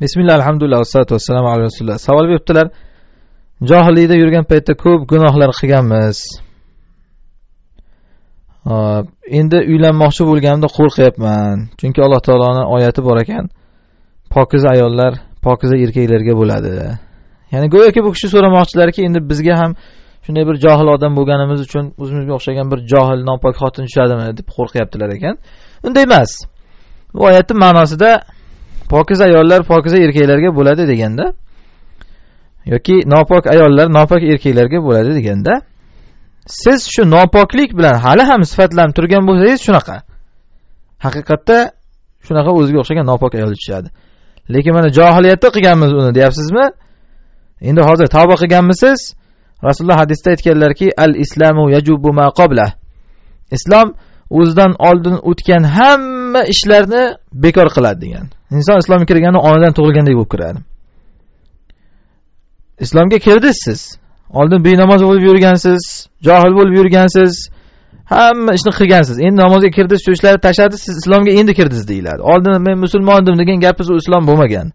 bismillah alhamdulillah vassalatu vassalamu ala rasulillah savol beribdilar. Johillikda yurgan paytda ko'p gunohlar qilganmiz. Hop, endi uylanmoqchi bo'lganimda qo'rqyapman. Chunki alloh taoloni oyati bor ekan. Pokiza ayollar pokiza erkaklarga bo'ladi. Ya'ni go'yoki bu kishi so'ramoqchilarki endi bizga ham shunday bir johil odam bo'lganimiz uchun o'zimizga o'xshagan bir johil nopok xotin tushadimi deb qo'rqyaptilar ekan. Unday emas. Bu oyatni ma'nosida pokiza ayollar pokiza erkaklarga bo'ladi deganda yoki nopok ayollar nopok erkaklarga bo'ladi deganda siz shu nopoklik bilan hali ham sifatlanib turgan bo'lsangiz shunaqa. Haqiqatda shunaqa o'ziga o'xshagan nopok ayol tushadi lekin mana johiliyatda qilganmiz uni deyapsizmi? Endi hozir tavba qilganmisiz? Rasululloh hadisda aytganlarki al islamu yajubu ma qabla. Islom o'zidan oldin o'tgan hamma ishlarni bekor qiladi degan. Inson islomga kirganda onadan tug'ilgandek bo'lib kiradi. Islomga kirdiz siz oldin benamoz bo'lib yurgansiz johil bo'lib yurgansiz hamma ishni qilgansiz. Endi namozga kirdiz shu ishlarni tashladiz siz islomga endi kirdiz deyiladi. Oldin men musulmondim degan gapingiz u islom bo'lmagan.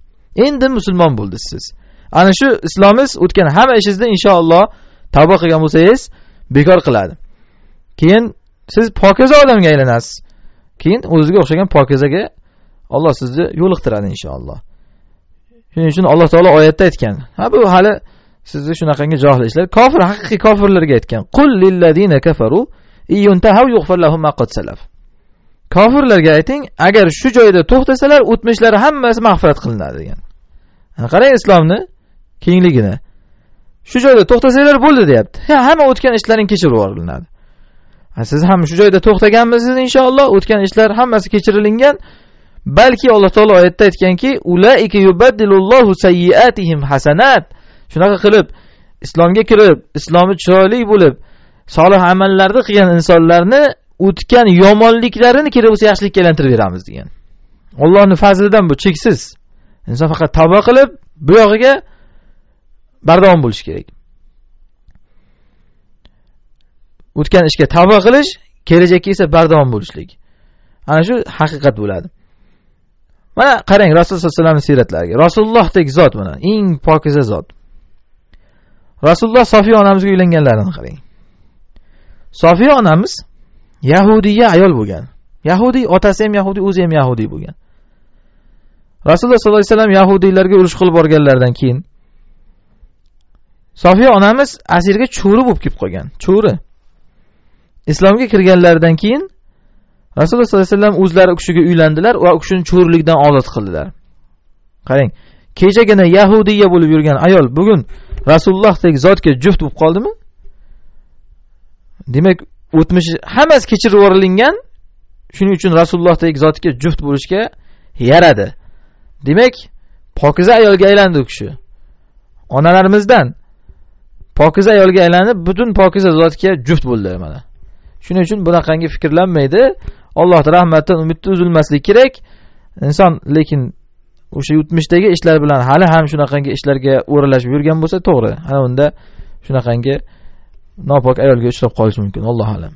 Endi musulmon bo'ldingiz siz. Ana shu islomingiz o'tgan hamma ishingizni inshaalloh tavba qilgan bo'lsangiz bekor qiladi. Keyin siz pokiza odamga aylanasiz. Keyin o'zizga o'xshagan pokizaga olloh sizni yo'liqtiradi inshaalloh. Shuning uchun alloh taolo oyatda aytgan. Ha bu hali sizni shunaqangi johil ishlar. Kofir haqiqiy kofirlarga aytgan. Qul lillazina kafaru yughfar lahum ma qad salaf. Kofirlarga ayting agar shu joyda to'xtasalar o'tmishlari hammasi mag'firat qilinadi degan. Qarang islomni kengligini. Shu joyda to'xtasanglar bo'ldi deyapti. Hamma o'tgan ishlaring kechirib yuboriladi. Siz ham shu joyda to'xtaganmisiz inshaalloh? O'tgan ishlar hammasi kechirilingan. Balki alloh taolo oyatda aytganki hasanat. Shunaqa qilib islomga kirib islomi chiroyli bo'lib solih amallarni qilgan insonlarni o'tgan yomonliklarini kerak bo'lsa yaxshilikka aylantirib beramiz degan. Ollohni fazlidan bu cheksiz. Inson faqat tavba qilib bu yog'iga bardavom bo'lishi kerak. O'tgan ishga tavba qilish kelajakka esa bardavom bo'lishlik. Ana shu haqiqat bo'ladi. Mana qarang rasululloh sallallohu alayhi vasallamni siyratlariga. Rasulullohdek zot mana eng pokiza zot. Rasululloh sofiya onamizga uylanganlarini qarang. Sofiya onamiz yahudiya ayol bo'lgan. Yahudiy otasi ham yahudiy o'zi ham yahudiy bo'lgan. Rasululloh sollallohu alayhi vasallam yahudiylarga urush qilib borganlaridan keyin sofiya onamiz asirga cho'ri bo'lib kelib qolgan. Cho'ri. Islomga kirganlaridan keyin rasululloh sollallohu alayhi vasallam o'zlari u kishiga uylandilar va u kishini cho'rilikdan ozod qildilar. Qarang kechagina yahudiya bo'lib yurgan ayol bugun rasulullohdek zotga juft bo'lib qoldimi? Demak o'tmishi hammasi kechirib yuborilgan shuning uchun rasulullohdek zotga juft bo'lishga yaradi. Demak pokiza ayolga aylandi u kishi. Onalarimizdan pokiza ayolga aylanib butun pokiza zotga juft bo'ldi mana. Shuning uchun bunaqangi fikrlanmaydi. Allohni rahmatidan umidni uzilmaslik kerak. Inson lekin o'sha yutmishdagi ishlar bilan hali ham shunaqangi ishlarga o'ralashib yurgan bo'lsa to'g'ri. Ana unda shunaqangi nopok ayolga uchrab qolishi mumkin. Allohu alam.